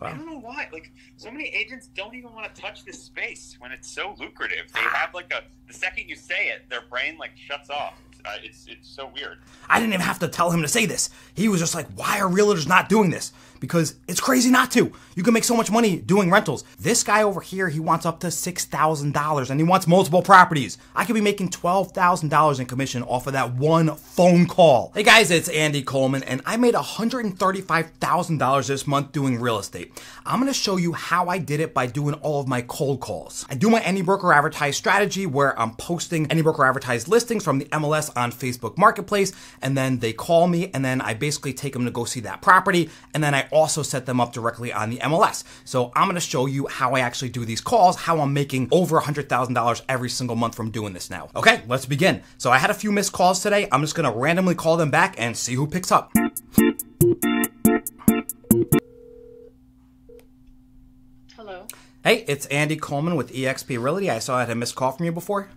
I don't know why. Like so many agents don't even want to touch this space when it's so lucrative. They have like a the second you say it, their brain like shuts off. Uh, it's it's so weird. I didn't even have to tell him to say this. He was just like, why are realtors not doing this? Because it's crazy not to. You can make so much money doing rentals. This guy over here, he wants up to $6,000 and he wants multiple properties. I could be making $12,000 in commission off of that one phone call. Hey guys, it's Andy Coleman and I made $135,000 this month doing real estate. I'm gonna show you how I did it by doing all of my cold calls. I do my Any Broker Advertise strategy where I'm posting Any Broker Advertise listings from the MLS on Facebook Marketplace and then they call me and then I basically take them to go see that property and then I also set them up directly on the MLS. So I'm going to show you how I actually do these calls, how I'm making over $100,000 every single month from doing this now. Okay, let's begin. So I had a few missed calls today. I'm just going to randomly call them back and see who picks up. Hello. Hey, it's Andy Coleman with eXp Realty. I saw I had a missed call from you before.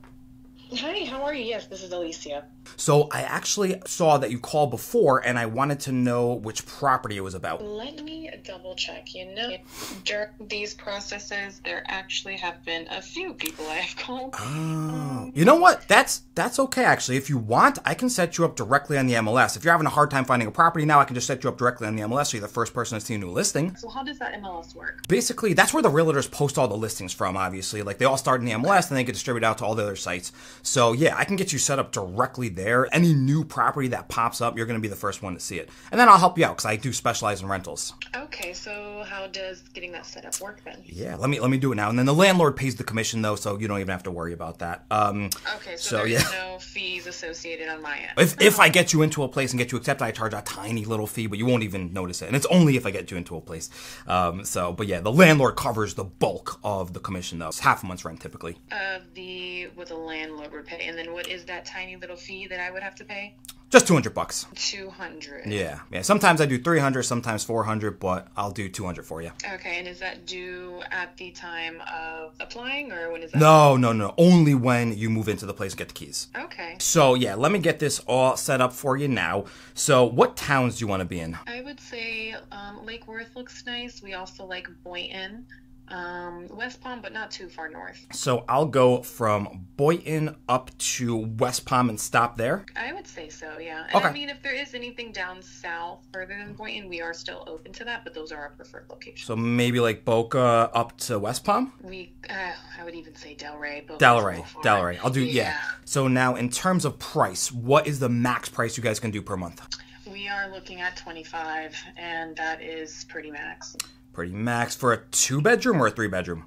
Hi, how are you? Yes, this is Alicia. So I actually saw that you called before and I wanted to know which property it was about. Let me double check. You know, during these processes, there actually have been a few people I have called. Oh. You know what? That's that's okay actually. If you want, I can set you up directly on the MLS. If you're having a hard time finding a property now, I can just set you up directly on the MLS so you're the first person to see a new listing. So how does that MLS work? Basically, that's where the realtors post all the listings from, obviously. Like they all start in the MLS and they get distributed out to all the other sites. So yeah, I can get you set up directly there. Any new property that pops up, you're going to be the first one to see it. And then I'll help you out because I do specialize in rentals. Okay, so how does getting that set up work then? Yeah, let me let me do it now. And then the landlord pays the commission though, so you don't even have to worry about that. Um, Okay, so, So, there's yeah. no fees associated on my end. if if I get you into a place and get you accepted, I charge a tiny little fee, but you won't even notice it. And it's only if I get you into a place. Um, so, but yeah, the landlord covers the bulk of the commission though. It's half a month's rent typically. Of the what the landlord would pay, and then what is that tiny little fee that I would have to pay? Just two hundred bucks. Two hundred. Yeah, yeah. Sometimes I do three hundred, sometimes four hundred, but I'll do two hundred for you. Okay, and is that due at the time of applying, or when is that? No, no, no. Only when you move into the place and get the keys. Okay. So yeah, let me get this all set up for you now. So what towns do you want to be in? I would say um, Lake Worth looks nice. We also like Boynton, um, West Palm, but not too far north. So I'll go from Boynton up to West Palm and stop there. I would say so, yeah. And Okay. I mean, if there is anything down south further than Boynton, we are still open to that, but those are our preferred locations. So maybe like Boca up to West Palm? we, uh, I would even say Delray. But Delray. Delray. I'll do yeah. So now in terms of price, what is the max price you guys can do per month? We are looking at 25, and that is pretty max. Pretty max for a two bedroom or a three bedroom?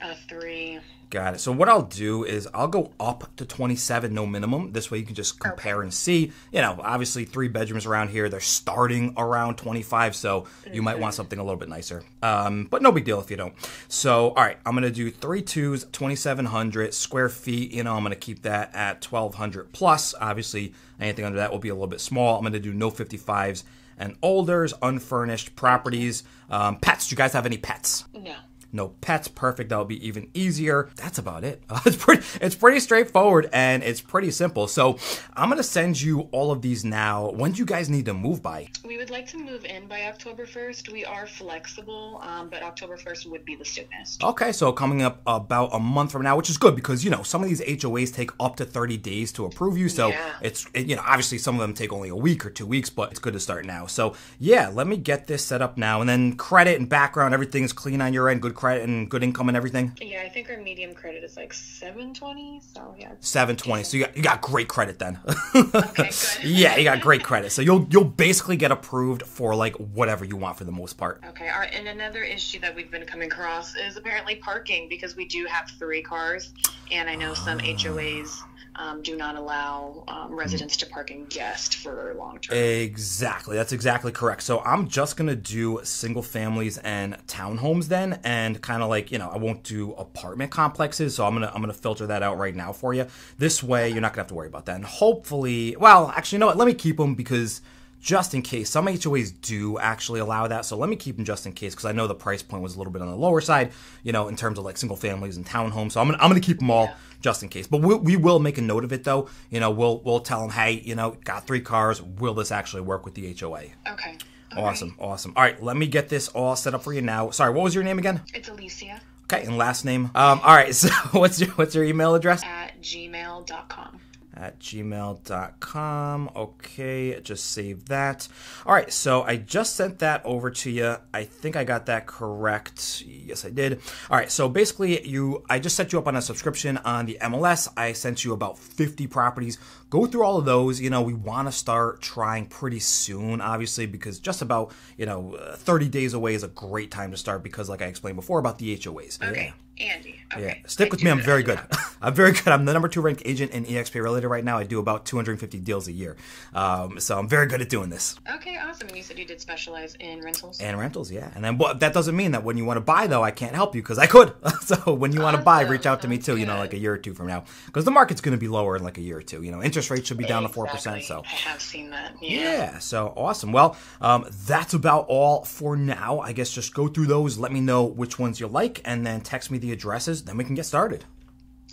A three. Got it. So what I'll do is I'll go up to 27, no minimum. This way you can just compare and see. You know, obviously three bedrooms around here, they're starting around 25, so you might want something a little bit nicer. Um, but no big deal if you don't. So, all right, I'm going to do three twos, 2,700 square feet. You know, I'm going to keep that at 1,200 plus. Obviously, anything under that will be a little bit small. I'm going to do no 55s and olders, unfurnished properties. Um, pets. Do you guys have any pets? No. No pets perfect. That'll be even easier. That's about it. Uh, it's pretty it's pretty straightforward and it's pretty simple. So i'm gonna send you all of these now. When do you guys need to move by? We would like to move in by October 1st. We are flexible, um, but October 1st would be the soonest. okay so coming up about a month from now which is good because you know some of these hoas take up to 30 days to approve you. So Yeah. it's it, you know obviously some of them take only a week or two weeks but it's good to start now. So yeah let me get this set up now. And then credit and background everything is clean on your end. Good credit and good income and everything Yeah, I think our medium credit is like 720, so yeah. 720 so you got you got great credit then Okay, good. yeah, you got great credit. So you'll you'll basically get approved for like whatever you want for the most part. Okay, all right, and another issue that we've been coming across is apparently parking because we do have three cars, and I know some HOAs um, do not allow um, residents to park in guest for long term. Exactly. That's exactly correct. So I'm just going to do single families and townhomes then and kind of like, you know, I won't do apartment complexes, so I'm going to I'm going to filter that out right now for you. This way you're not going to have to worry about that. And hopefully, well, actually, you know what? Let me keep them because just in case some HOAs do actually allow that. So let me keep them just in case because I know the price point was a little bit on the lower side, you know, in terms of like single families and townhomes. So I'm gonna, I'm going to keep them all just in case. But we, we will make a note of it though. You know, we'll we'll tell them, hey, you know, got three cars. Will this actually work with the HOA? Okay. All awesome, right. awesome. All right, let me get this all set up for you now. Sorry, what was your name again? It's Alicia Okay, and last name. Um, all right, so what's your what's your email address? at gmail.com. At gmail.com. Okay, just save that. All right, so I just sent that over to you. I think I got that correct. Yes, I did. All right, so basically, you I just set you up on a subscription on the MLS. I sent you about 50 properties. Go through all of those. You know, we want to start trying pretty soon, obviously, because just about, you know, uh, 30 days away is a great time to start because, like I explained before, about the HOAs. Okay. Andy. Yeah, stick with me. I'm very good. I'm very good. I'm the number two ranked agent in EXP Realtor right now. I do about 250 deals a year, um, so I'm very good at doing this. Okay, awesome. And you said you did specialize in rentals? And rentals, yeah. And then, but that doesn't mean that when you want to buy, though, I can't help you because I could. so when you want to buy, reach out to me too. You know, like a year or two from now, because the market's going to be lower in like a year or two. You know, interest rates should be down to four percent. So I have seen that. Yeah. yeah, so awesome. Well, um, that's about all for now. I guess just go through those, let me know which ones you like, and then text me the addresses. Then we can get started.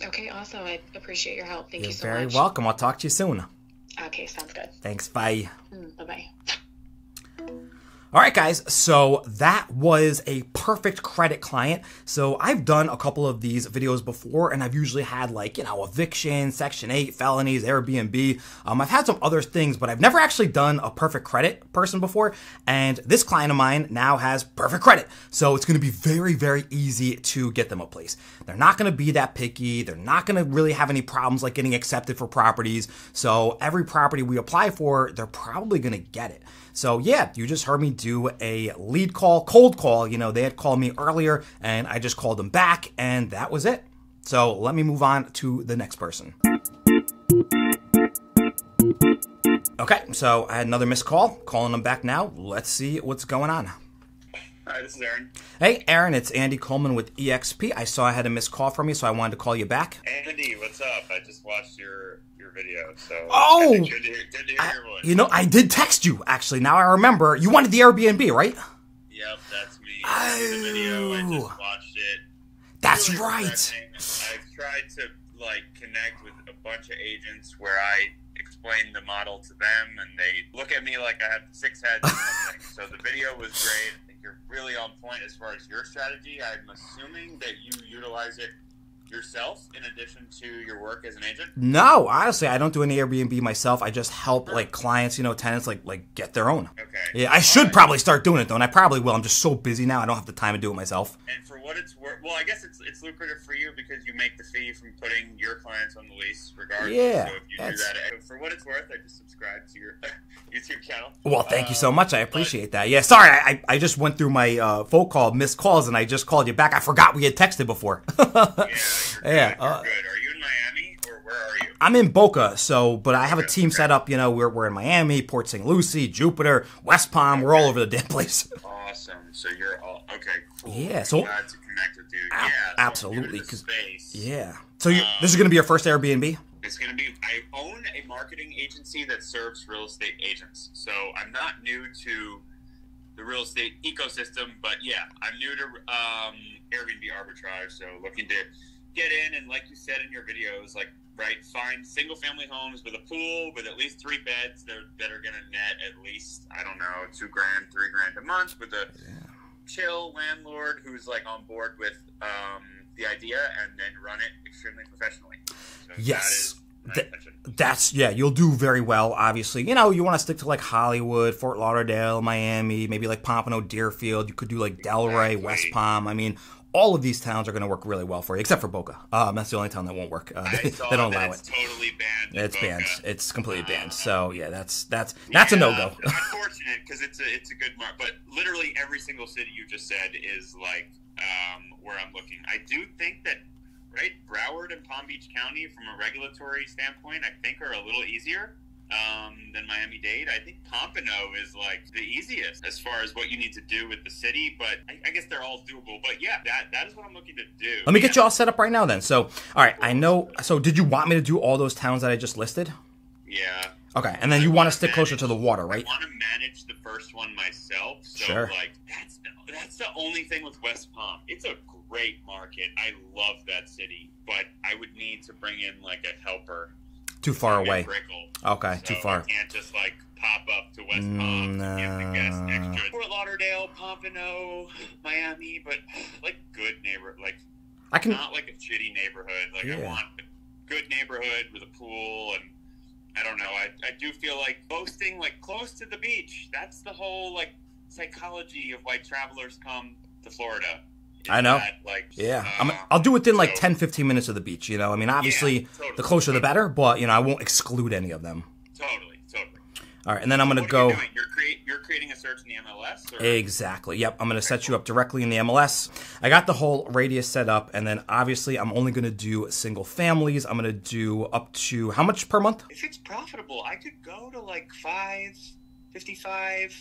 Okay, awesome. I appreciate your help. Thank You're you so very much. welcome. I'll talk to you soon. Okay, sounds good. Thanks. Bye. Mm, bye bye. All right, guys. So that was a perfect credit client. So I've done a couple of these videos before, and I've usually had like, you know, eviction, Section 8, felonies, Airbnb. Um, I've had some other things, but I've never actually done a perfect credit person before. And this client of mine now has perfect credit. So it's going to be very, very easy to get them a place. They're not going to be that picky. They're not going to really have any problems like getting accepted for properties. So every property we apply for, they're probably going to get it. So yeah, you just heard me do a lead call, cold call. You know, they had called me earlier and I just called them back and that was it. So let me move on to the next person. Okay, so I had another missed call. Calling them back now. Let's see what's going on. Hi, this is Aaron. Hey, Aaron, it's Andy Coleman with EXP. I saw I had a missed call from you, so I wanted to call you back. Andy, what's up? I just watched your your video, so Oh! good to hear, good to hear I- your voice. you know, I did text you actually. Now I remember. You wanted the Airbnb, right? Yep, that's me. I the video. I Oh. just watched it. That's Really right. I've tried to like connect with a bunch of agents where I explain the model to them, and they look at me like I have six heads or something. so the video was great. I think you're really on point as far as your strategy. I'm assuming that you utilize it yourself in addition to your work as an agent. No, honestly, I don't do any Airbnb myself. I just help like clients, you know, tenants like like get their own. Okay. Yeah, I should Alright. probably start doing it though, and I probably will. I'm just so busy now. I don't have the time to do it myself. And for what it's worth, well, I guess it's it's lucrative for you because you make the fee from putting your clients on the lease, regardless. Yeah, So if you do that, for what it's worth, I just subscribe to your YouTube channel. Well, thank you so Um, much. I appreciate that. Yeah, sorry, I, I just went through my uh, phone call, missed calls, and I just called you back. I forgot we had texted before. Yeah, Yeah, uh, good. Are you in Miami or where are you? I'm in Boca, so but I have a team okay. set up. You know, we're we're in Miami, Port St. Lucie, Jupiter, West Palm. We're all over the damn place. Awesome. So you're all okay. Cool. Yeah, so- glad to connect with you. Yeah, so I'm new to absolutely, the 'cause- space. Yeah. So you, this is gonna be your first Airbnb. It's going to be. I own a marketing agency that serves real estate agents, so I'm not new to the real estate ecosystem. But yeah, I'm new to um, Airbnb arbitrage. So looking to get in and, like you said in your videos, like right, find single family homes with a pool with at least three beds that, that are going to net at least I don't know two grand, three grand a month with a chill landlord who's like on board with um, the idea and then run it extremely professionally. So Yes. that is my Th- That's yeah, you'll do very well. Obviously, you know you want to stick to like Hollywood, Fort Lauderdale, Miami, maybe like Pompano, Deerfield. You could do like Delray, Exactly. West Palm. I mean, all of these towns are going to work really well for you, except for Boca. Um, that's the only town that won't work. Uh, they, they don't allow it's it. Totally banned. It's banned. It's completely banned. So yeah, that's that's that's a no go. Unfortunate because it's a it's a good mark, but literally every single city you just said is like um, where I'm looking. I do think that right Broward and Palm Beach County, from a regulatory standpoint, I think are a little easier. Um, than Miami Dade. I think Pompano is like the easiest as far as what you need to do with the city, but I, I guess they're all doable. But yeah, that that is what I'm looking to do. Let me get Yeah. you all set up right now then. So all right, I know. So did you want me to do all those towns that I just listed? Yeah. Okay, and then you want to stick closer to the water, right? I want to manage the first one myself. So Sure. like that's the, that's the only thing with West Palm. It's a great market. I love that city, but I would need to bring in like a helper Too far away. Brickell, Okay, so too far. I can't just like pop up to West Palm get the guest mm, nah. extra. Fort Lauderdale, Pompano, Miami, but like good neighbor, like I can. not like a shitty neighborhood. Like I want a good neighborhood with a pool and I don't know. I, I do feel like boasting like close to the beach. That's the whole like psychology of why travelers come to Florida. I know. that, like Yeah, uh, I'm, I'll do within like so- 10, 15 minutes of the beach. You know, I mean, obviously, totally. the closer the better, but you know, I won't exclude any of them. Totally, totally. All right, and then I'm gonna go. Are you? You're, create, creating a search in the MLS. Or? Exactly. Yep. I'm going to set you up directly in the MLS. I got the whole radius set up, and then obviously I'm only going to do single families. I'm going to do up to how much per month? If it's profitable, I could go to like five, fifty-five.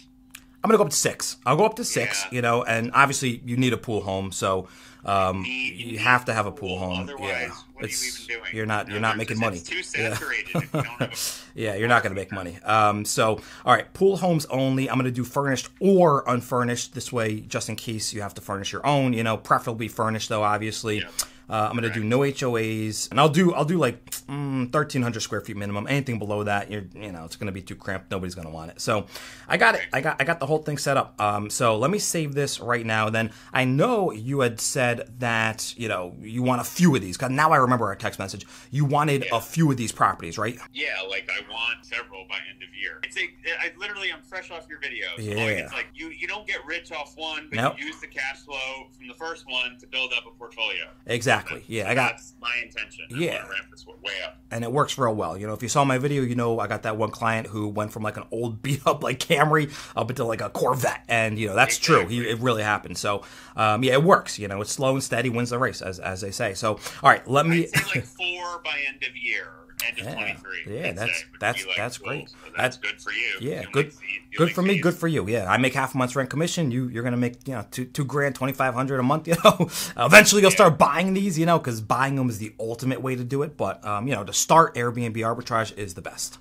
I'm to go up to six. I'll go up to six, Yeah. you know, and obviously you need a pool home, so um, Need- you have to have a pool home. Otherwise, yeah. what are you even doing? You're not. You You're not making money. It's too Yeah. saturated. if you a Yeah, you're not going to make money. Um, so, all right, pool homes only. I'm going to do furnished or unfurnished. This way, just in case you have to furnish your own, you know, preferably furnished though. Obviously, Yeah. Uh, I'm going to do no HOAs, and I'll do I'll do like mm, 1,300 square feet minimum. Anything below that, you're you know, it's going to be too cramped. Nobody's going to want it. So, I got it. I got I got the whole thing set up. Um, so let me save this right now. Then I know you had said that you know you want a few of these. Cause now I remember our text message. You wanted Yeah. a few of these properties, right? Yeah, like I want several by end of year. It's a, I literally, I'm fresh off your videos. Yeah. Like, it's like you, you don't get rich off one, but Nope. you use the cash flow from the first one to build up a portfolio. Exactly. Yeah, I got That's my intention. I Yeah. ramp this way up. and it works real well. You know, if you saw my video, you know I got that one client who went from like an old beat up like Camry up into like a Corvette, and you know that's true. He, it really happened. So um, yeah, it works. You know, it's slow and steady wins the race, as as they say. So all right, let me. Like four by end of year, end of Yeah. 23. Yeah, that's- that's- like, that's cool. great. So That's- that's good for you. Yeah, You'll good. Good for me, good for you. Yeah, I make half a month's rent commission. You you're gonna make you know two two grand, twenty five hundred a month. You know, eventually you'll start buying these. You know, because buying them is the ultimate way to do it. But um, you know, to start, Airbnb arbitrage is the best.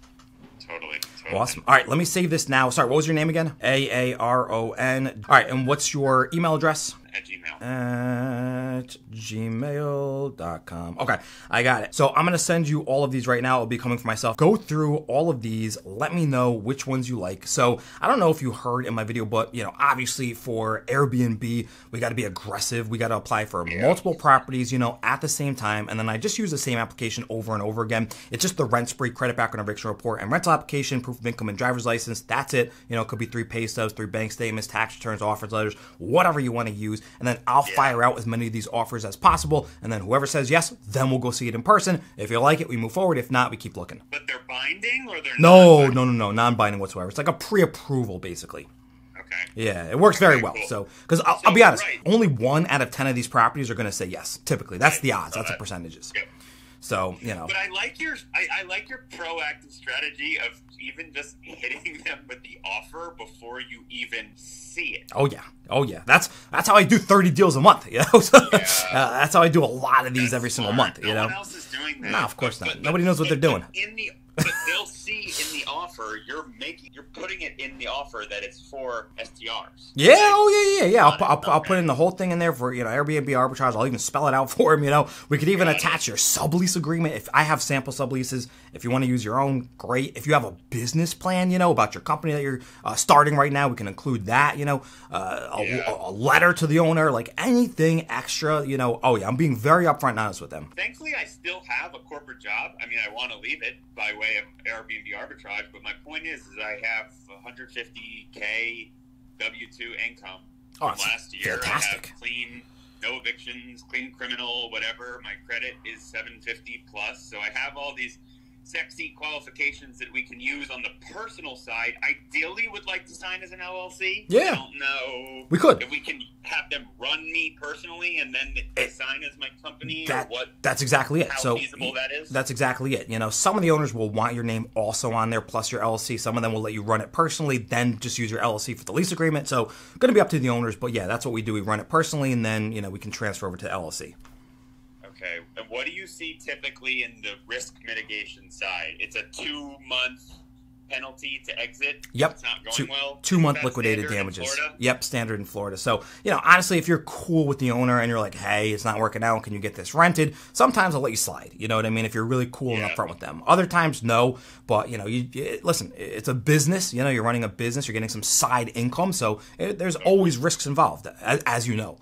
Totally. totally. Awesome. All right, let me save this now. Sorry, what was your name again? A A R O N. All right, and what's your email address? At Gmail. At gmail.com. Okay, I got it. So I'm going to send you all of these right now. It'll be coming for myself. Go through all of these. Let me know which ones you like. So I don't know if you heard in my video, but you know, obviously for Airbnb, we got to be aggressive. We got to apply for multiple properties, you know, at the same time. And then I just use the same application over and over again. It's just the RentSpree, credit background eviction report, and rental application, proof of income, and driver's license. That's it. You know, it could be three pay stubs, three bank statements, tax returns, offers letters, whatever you want to use. And then I'll fire out as many of these offers as possible. And then whoever says yes, then we'll go see it in person. If you like it, we move forward. If not, we keep looking. But they're binding or they're No, no, no, no, non-binding whatsoever. It's like a pre-approval, basically. Okay. Yeah, it works very well. cool. So, because I'll, So, I'll be honest, right. only one out of ten of these properties are going to say yes. Typically, that's Right, the odds. so That's the percentages. Yep. So, you know, But I like your I, I like your proactive strategy of even just hitting them with the offer before you even see it. oh yeah, oh yeah. That's that's how I do thirty deals a month. You know, so, Yeah. uh, that's how I do a lot of these every single month. You no know, one else is doing that. No, of course not. But- Nobody knows what they're doing. but In the, but they'll see in the offer you're making you're putting it in the offer that it's for STRs. Yeah, oh yeah, yeah, yeah. I'll, I'll, I'll put in the whole thing in there for you know Airbnb arbitrage. I'll even spell it out for him. You know, we could even attach your sublease agreement. If I have sample subleases, if you want to use your own, great. If you have a business plan, you know about your company that you're uh, starting right now, we can include that. You know, uh, a, Yeah. a, a letter to the owner, like anything extra. You know, oh yeah, I'm being very upfront and honest with them. Thankfully, I still have a corporate job. I mean, I want to leave it by way of Airbnb arbitrage, but my point is, is I have 150k W two income Oh, from last year. fantastic. I have clean, no evictions, clean criminal, whatever. My credit is 750 plus, so I have all these sexy qualifications that we can use on the personal side. Ideally, would like to sign as an LLC. Yeah. I don't know. We could. If we can run me personally and then they eh, sign as my company That or what that's exactly it. so that is? That's exactly it. You know, some of the owners will want your name also on there plus your LLC. Some of them will let you run it personally, then just use your LLC for the lease agreement. So, going to be up to the owners, but yeah, that's what we do. We run it personally, and then you know we can transfer over to LLC. Okay. And what do you see typically in the risk mitigation side? It's a two month penalty to exit. Yep. It's not going two, well. Two month liquidated damages. Yep, standard in Florida. So, you know, honestly, if you're cool with the owner and you're like, hey, it's not working out, can you get this rented? Sometimes I'll let you slide. You know what I mean? If you're really cool and Yeah. upfront with them. Other times, no. But, you know, you, you listen, it's a business. You know, you're running a business, you're getting some side income. So it, there's always risks involved, as, as you know.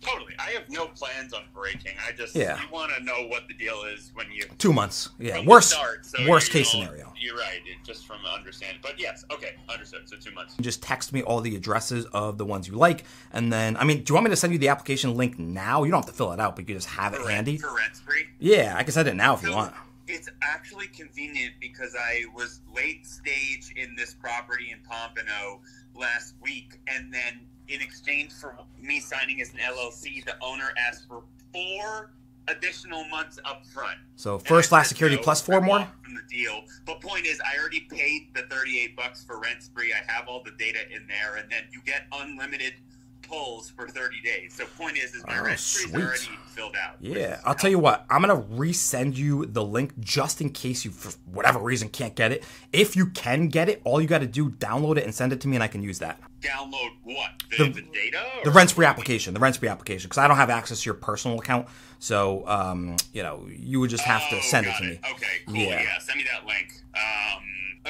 Totally. I have no plans on breaking. I just Yeah. you want to know what the deal is when you Two months. Yeah. Worst, start, so worst case don't- scenario. You're right. It, just from understanding. But yes, okay, understood. So two months. just text me all the addresses of the ones you like and then i mean do you want me to send you the application link now you don't have to fill it out but you just have it handy for RentSpree. yeah i can send it now if you want It's actually convenient because I was late stage in this property in Pompano last week, and then in exchange for me signing as an LLC, the owner asked for four additional months up front. so first I last security no, plus four more from the deal. But point is, I already paid the thirty-eight bucks for RentSpree. I have all the data in there, and then you get unlimited pulls for thirty days. So point is, is my Oh, RentSpree's sweet. already filled out. yeah i'll tell you what i'm gonna resend you the link just in case you for whatever reason can't get it if you can get it all you got to do download it and send it to me and i can use that download what the, The- the data the RentSpree application the RentSpree application because i don't have access to your personal account so um you know you would just have to Oh, send it to me Okay, cool. Yeah. Yeah. send me that link. Um,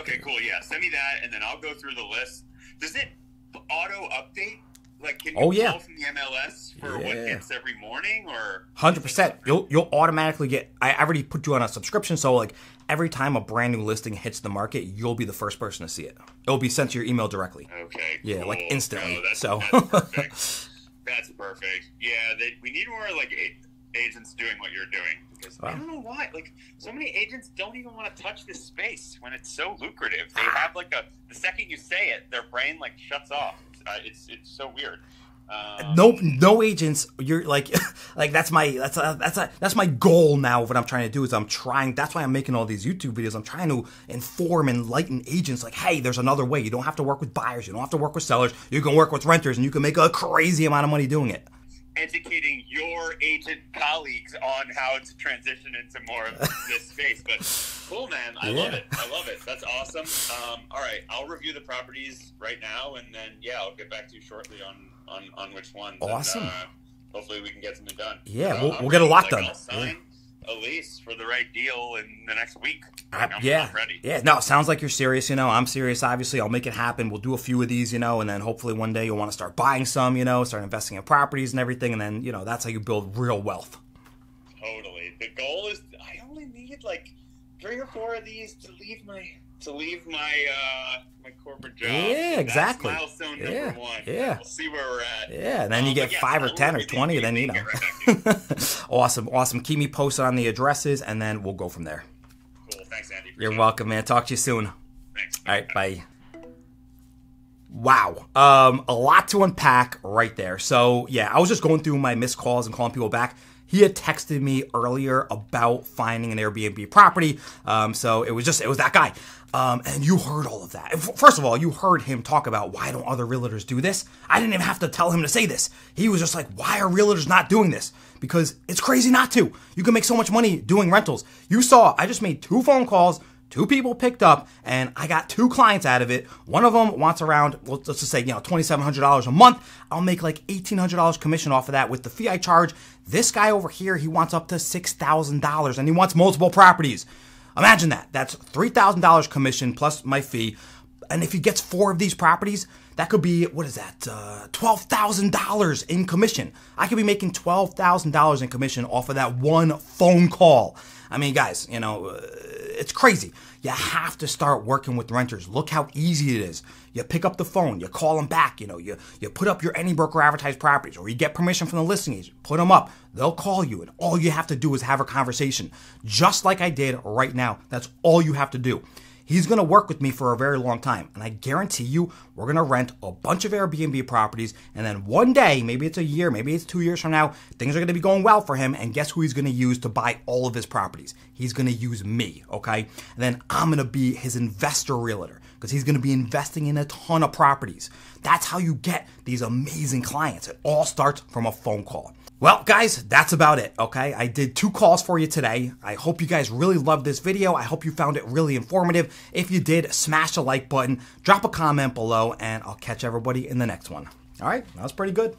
okay, cool. Yeah, send me that, and then I'll go through the list. Does it auto update? Like, can you Oh, yeah. from the MLS for what Yeah. hits every morning, or Hundred percent. You'll you'll automatically get. I already put you on a subscription, so like every time a brand new listing hits the market, you'll be the first person to see it. It'll be sent to your email directly. Okay. Yeah, like instantly. No, that's, So- that's perfect. That's perfect. Yeah, they, we need more like agents doing what you're doing because I don't know why. Like so many agents don't even want to touch this space when it's so lucrative. They have like a the second you say it, their brain like shuts off. Uh, it's it's so weird. Um, No, no agents. You're like, like that's my that's a, that's a, that's my goal now. What I'm trying to do is I'm trying. That's why I'm making all these YouTube videos. I'm trying to inform enlighten agents. Like, hey, there's another way. You don't have to work with buyers. You don't have to work with sellers. You can work with renters, and you can make a crazy amount of money doing it. Educating your agent colleagues on how to transition into more of this space. But cool, man. I love it. I love it. That's awesome. Um, all right, I'll review the properties right now, and then yeah, I'll get back to you shortly on on, on which ones. and, Awesome. uh, hopefully, we can get something done. Yeah, So we'll- we'll get a lot Like, done. Lease for the right deal in the next week. Uh, Like, I'm, yeah, ready. yeah. No, it sounds like you're serious. You know, I'm serious. Obviously, I'll make it happen. We'll do a few of these, you know, and then hopefully one day you'll want to start buying some, you know, start investing in properties and everything, and then you know that's how you build real wealth. Totally. The goal is I only need like three or four of these to leave my to leave my uh my corporate job. Yeah, exactly. milestone number Yeah, one. yeah. We'll see where we're at. Yeah, and then you Um, get yeah, five or ten or twenty, then you know. right you. awesome, awesome. Keep me posted on the addresses, and then we'll go from there. cool. Thanks, Andy. You're welcome, man. Talk to you soon. Thanks. All right, bye. Wow. Um, a lot to unpack right there. So yeah, I was just going through my missed calls and calling people back. He had texted me earlier about finding an Airbnb property. Um, so it was just it was that guy. Um, and you heard all of that. First of all, you heard him talk about why don't other realtors do this. I didn't even have to tell him to say this. He was just like, why are realtors not doing this? Because it's crazy not to. You can make so much money doing rentals. You saw I just made two phone calls two people picked up and I got two clients out of it. One of them wants around, well, let's just say, you know, $2,700 a month. I'll make like $1,800 commission off of that with the fee I charge. This guy over here, he wants up to $6,000 and he wants multiple properties. Imagine that. That's $3,000 commission plus my fee. And if he gets four of these properties, that could be, what is that, uh, $12,000 in commission. I could be making $12,000 in commission off of that one phone call. I mean, guys, you know, uh, it's crazy. You have to start working with renters. Look how easy it is. You pick up the phone, you call them back, you know, you, you put up your any broker advertised properties, or you get permission from the listing agent, put them up. They'll call you, and all you have to do is have a conversation, just like I did right now. That's all you have to do. He's to work with me for a very long time. And I guarantee you, we're to rent a bunch of Airbnb properties. And then one day, maybe it's a year, maybe it's two years from now, things are to be going well for him. And guess who he's to use to buy all of his properties? He's to use me, okay? And then I'm to be his investor realtor because he's going to be investing in a ton of properties. That's how you get these amazing clients. It all starts from a phone call. Well, guys, that's about it, okay? I did two calls for you today. I hope you guys really loved this video. I hope you found it really informative. If you did, smash the like button, drop a comment below, and I'll catch everybody in the next one. All right, that was pretty good.